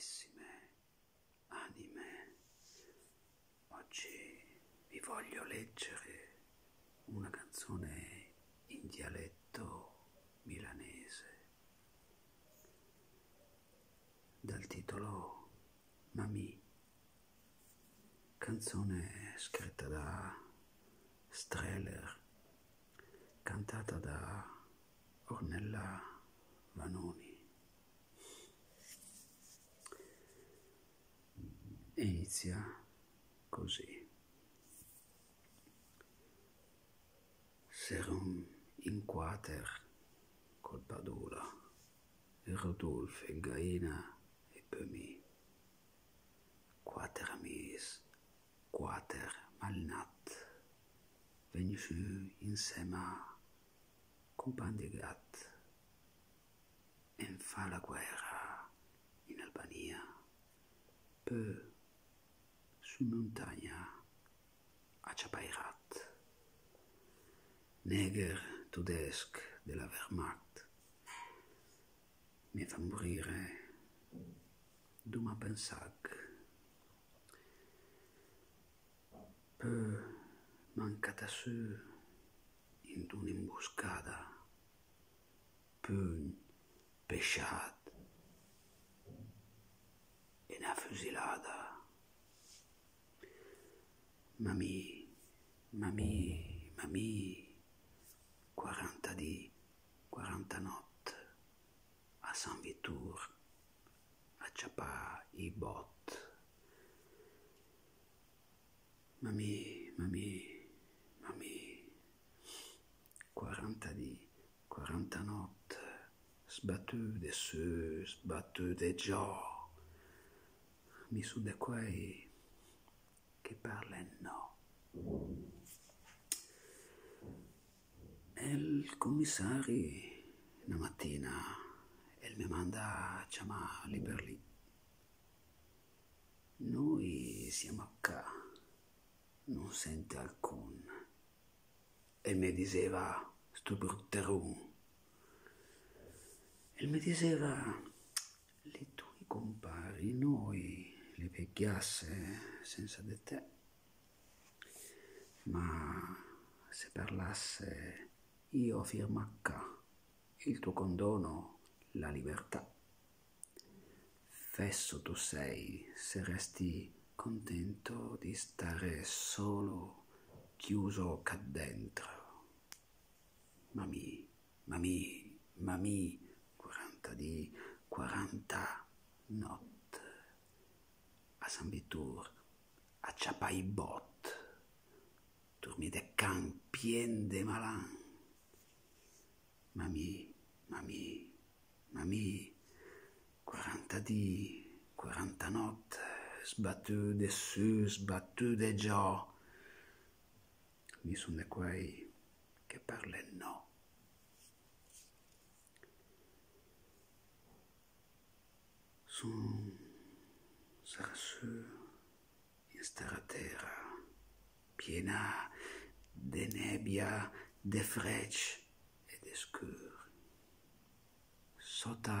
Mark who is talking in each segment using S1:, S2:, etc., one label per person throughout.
S1: carissime anime, oggi vi voglio leggere una canzone in dialetto milanese. Dal titolo Mami, canzone scritta da Streller, cantata da Ornella Vanoni. E inizia così. Serum in quater col Padula, e Rodolfo e Gaina e Pemi. Quater amis, quater malnat, venuti insieme compagni di gat, en fa la guerra in Albania, peu sun montagna a chapairat. Neger tudesc de la vermat me fan morire d'un ma pensac peu mancat a se in d'un emboscada. Peun pechat en afusilada fusilada Mamì, mamì, mamì, 40 di, 40 notte, a San Vittur, a ciapà i bot. Mamì, mamì, mamì, 40 di, 40 notte, sbattute su, sbattute già. Mi su de quei che parlano. E il commissario una mattina e mi manda a chiamare lì per lì. Noi siamo qua, non sente alcun. E mi diceva, sto brutterun. E mi diceva, le tue compari, noi le vecchiasse senza di te. Ma se parlasse io firma qua il tuo condono, la libertà. Fesso tu sei se resti contento di stare solo, chiuso qua dentro. Mami, mami, mami, 40 di 40 notte Vitur, a Ciapai Bot, dormite campien de malan. Mami, 40 di, 40 notte, sbattute su, sbattute già. Mi sono de quei che parlano. Sono sera sûr y estar a terra piena de nebia de frech e d'escur sota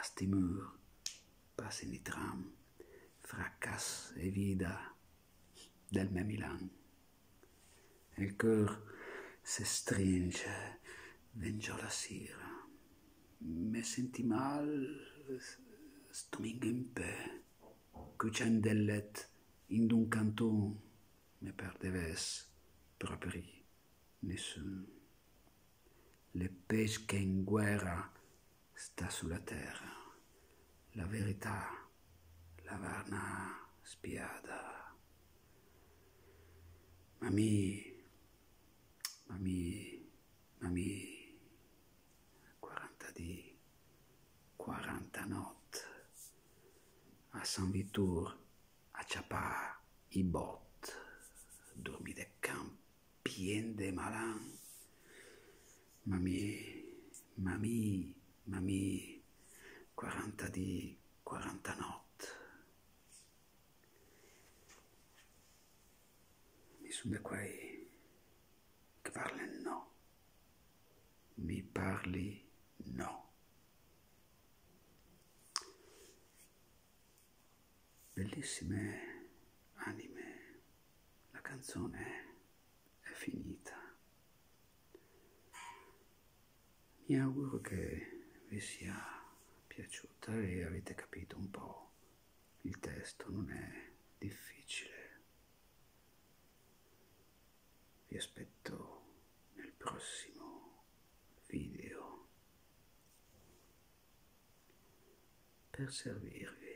S1: astimur passe ni tram fracas e vida del me milan el cœur s'estringe venjò la sira me senti mal Stomingue un peu. Cucendellet in d'un canton, me perdeves proprio nessun. Le pesche in guerra sta sulla terra, la verità la varna spiada. Mami, mami, mami, 40 di, 40 notte, a San Vitur, a Ciapà, i bot, dormi de malan. Mami, mami, mami, 40 di, 40 notte. Mi sono da quei che parlano no. Mi parli no. Bellissime anime, la canzone è finita. Mi auguro che vi sia piaciuta e avete capito un po'. Il testo non è difficile. Vi aspetto nel prossimo video per servirvi.